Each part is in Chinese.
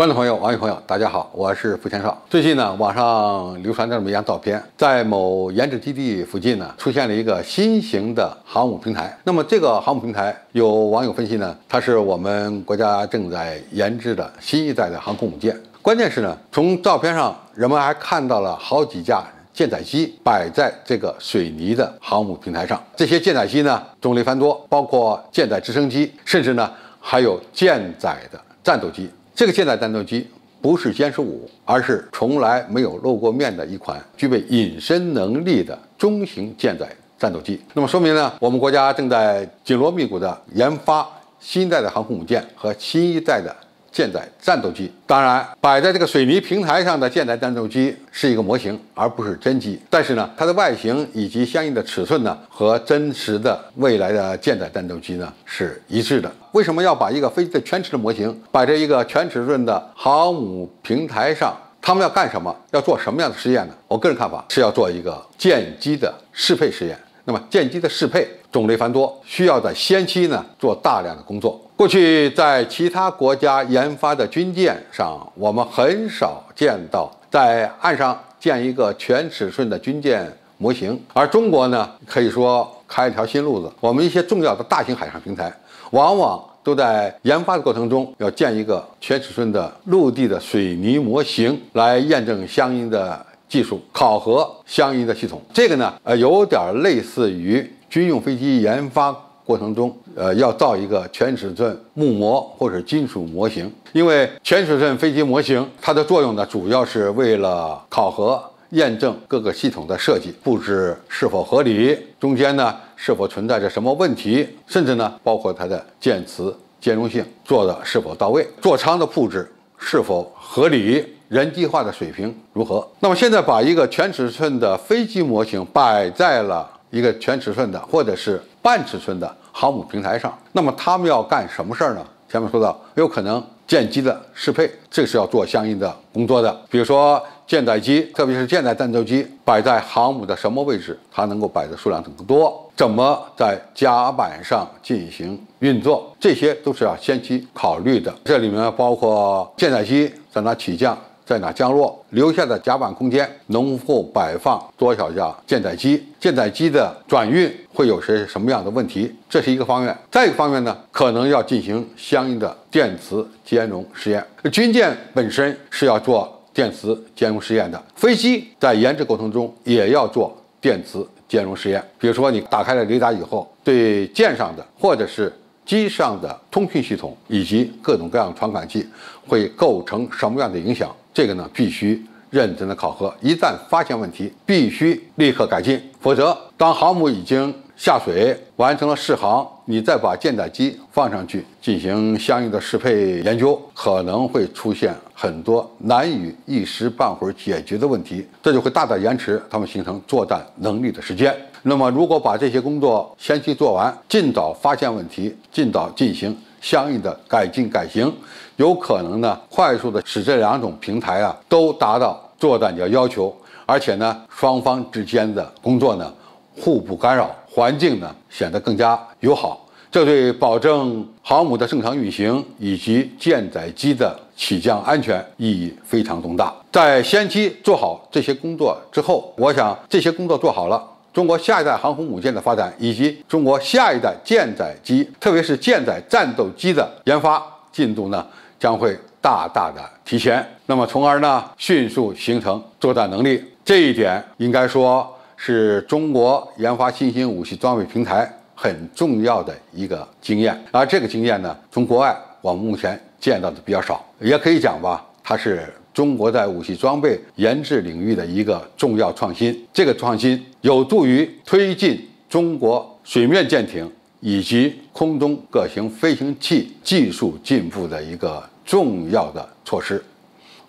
观众朋友、网友朋友，大家好，我是付天少。最近呢，网上流传着这么一张照片，在某研制基地附近呢，出现了一个新型的航母平台。那么这个航母平台，有网友分析呢，它是我们国家正在研制的新一代的航空母舰。关键是呢，从照片上，人们还看到了好几架舰载机摆在这个水泥的航母平台上。这些舰载机呢，种类繁多，包括舰载直升机，甚至呢，还有舰载的战斗机。这个舰载战斗机不是歼十五，而是从来没有露过面的一款具备隐身能力的中型舰载战斗机。那么说明呢，我们国家正在紧锣密鼓的研发新一代的航空母舰和新一代的。舰载战斗机，当然摆在这个水泥平台上的舰载战斗机是一个模型，而不是真机。但是呢，它的外形以及相应的尺寸呢，和真实的未来的舰载战斗机呢是一致的。为什么要把一个飞机的全尺寸模型摆在一个全尺寸的航母平台上？他们要干什么？要做什么样的实验呢？我个人看法是要做一个舰机的适配实验。那么舰机的适配种类繁多，需要在先期呢做大量的工作。过去在其他国家研发的军舰上，我们很少见到在岸上建一个全尺寸的军舰模型，而中国呢，可以说开一条新路子。我们一些重要的大型海上平台，往往都在研发的过程中要建一个全尺寸的陆地的水泥模型，来验证相应的。技术考核相应的系统，这个呢，呃，有点类似于军用飞机研发过程中，呃，要造一个全尺寸木模或者金属模型。因为全尺寸飞机模型，它的作用呢，主要是为了考核验证各个系统的设计布置是否合理，中间呢是否存在着什么问题，甚至呢，包括它的舰词兼容性做的是否到位，座舱的布置是否合理。人机化的水平如何？那么现在把一个全尺寸的飞机模型摆在了一个全尺寸的或者是半尺寸的航母平台上，那么他们要干什么事儿呢？前面说到，有可能舰机的适配，这是要做相应的工作的。比如说舰载机，特别是舰载战斗机摆在航母的什么位置，它能够摆的数量更多，怎么在甲板上进行运作，这些都是要先期考虑的。这里面包括舰载机在哪起降。在哪降落？留下的甲板空间能否摆放多少架舰载机？舰载机的转运会有些什么样的问题？这是一个方面。再一个方面呢，可能要进行相应的电磁兼容实验。军舰本身是要做电磁兼容实验的，飞机在研制过程中也要做电磁兼容实验。比如说，你打开了雷达以后，对舰上的或者是机上的通讯系统以及各种各样传感器会构成什么样的影响？这个呢，必须认真的考核，一旦发现问题，必须立刻改进，否则当航母已经下水完成了试航，你再把舰载机放上去进行相应的适配研究，可能会出现很多难以一时半会儿解决的问题，这就会大大延迟他们形成作战能力的时间。那么，如果把这些工作先期做完，尽早发现问题，尽早进行。相应的改进改型，有可能呢，快速的使这两种平台啊都达到作战的要求，而且呢，双方之间的工作呢互不干扰，环境呢显得更加友好，这对保证航母的正常运行以及舰载机的起降安全意义非常重大。在先期做好这些工作之后，我想这些工作做好了。中国下一代航空母舰的发展，以及中国下一代舰载机，特别是舰载战斗机的研发进度呢，将会大大的提前。那么，从而呢，迅速形成作战能力。这一点应该说是中国研发新型武器装备平台很重要的一个经验。而这个经验呢，从国外我们目前见到的比较少，也可以讲吧，它是。中国在武器装备研制领域的一个重要创新，这个创新有助于推进中国水面舰艇以及空中各型飞行器技术进步的一个重要的措施。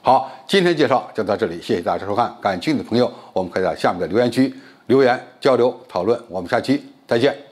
好，今天介绍就到这里，谢谢大家收看。感兴趣的朋友，我们可以在下面的留言区留言交流讨论。我们下期再见。